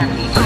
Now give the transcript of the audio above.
Miami.